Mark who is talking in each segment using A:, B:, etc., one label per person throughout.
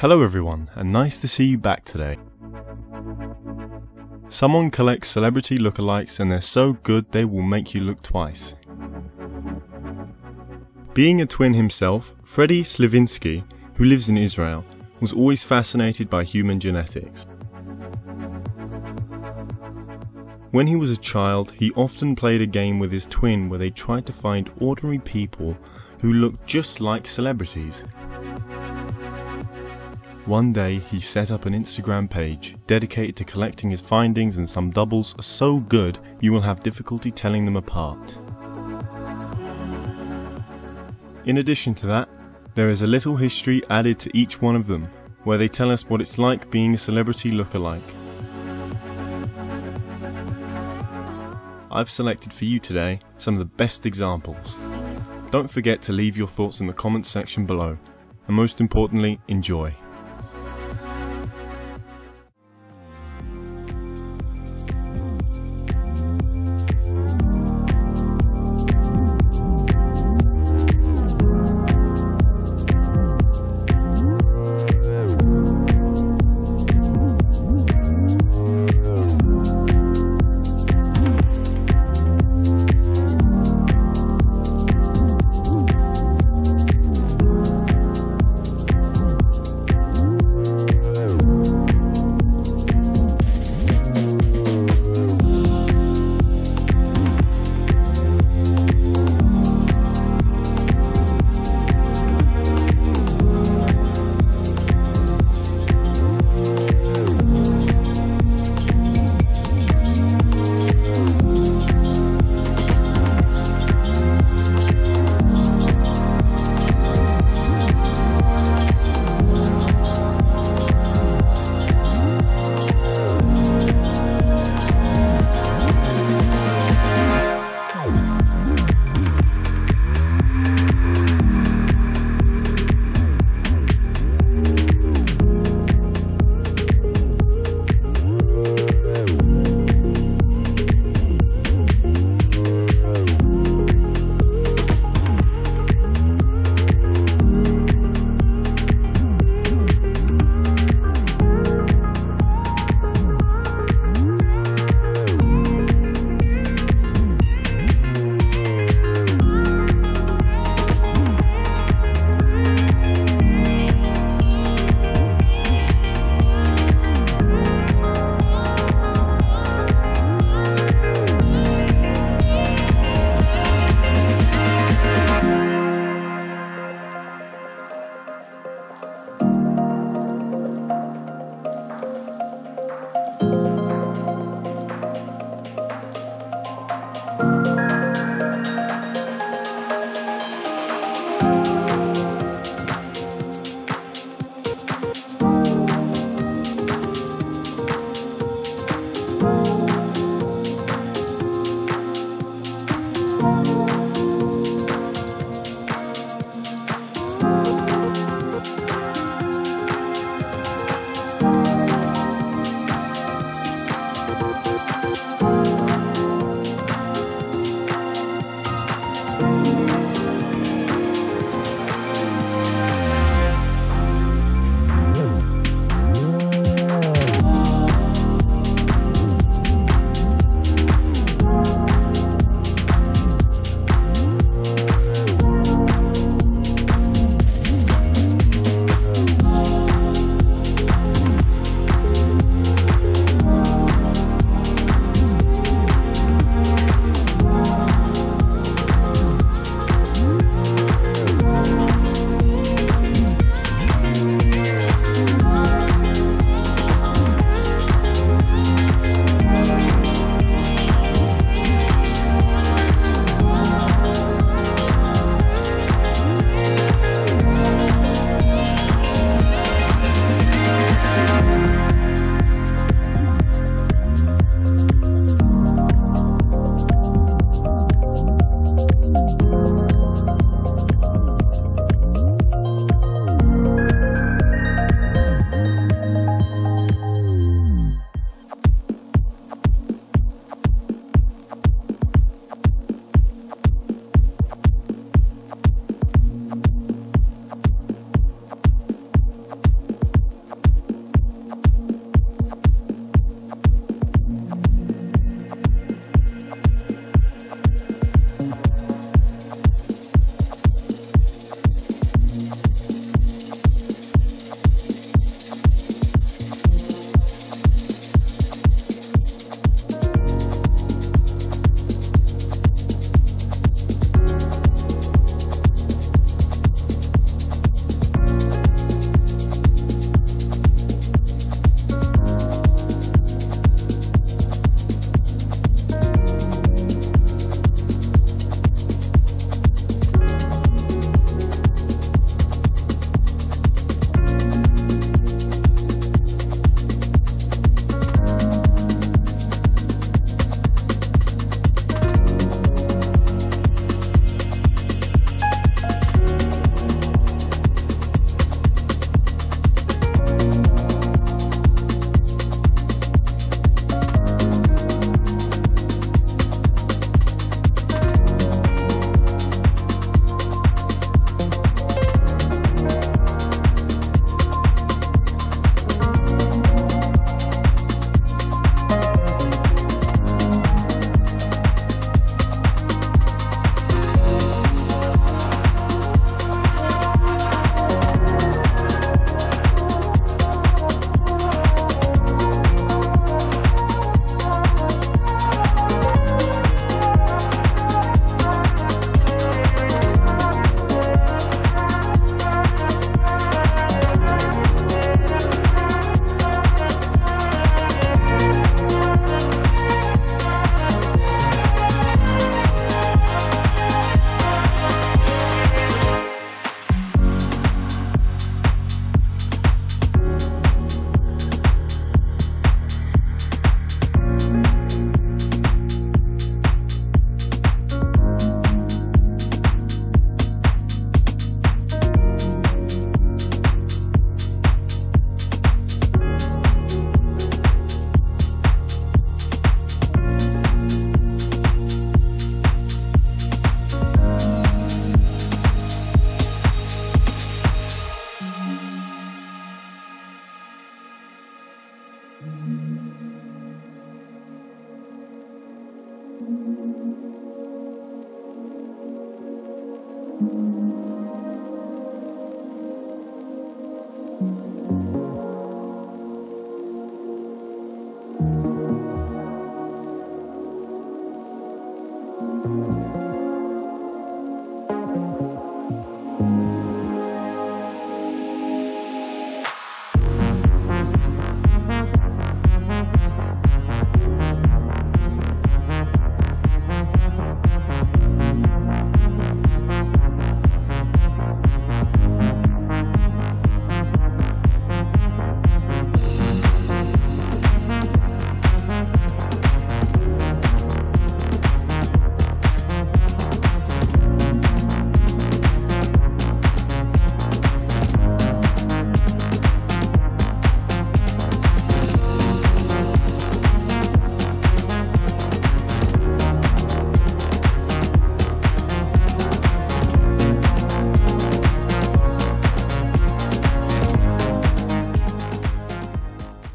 A: Hello, everyone, and nice to see you back today. Someone collects celebrity lookalikes and they're so good they will make you look twice. Being a twin himself, Freddy Slivinski, who lives in Israel, was always fascinated by human genetics. When he was a child, he often played a game with his twin where they tried to find ordinary people who looked just like celebrities. One day, he set up an Instagram page dedicated to collecting his findings, and some doubles are so good you will have difficulty telling them apart. In addition to that, there is a little history added to each one of them, where they tell us what it's like being a celebrity lookalike. I've selected for you today some of the best examples. Don't forget to leave your thoughts in the comments section below, and most importantly, enjoy.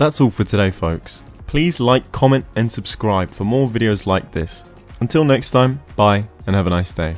A: That's all for today folks. Please like, comment and subscribe for more videos like this. Until next time, bye and have a nice day.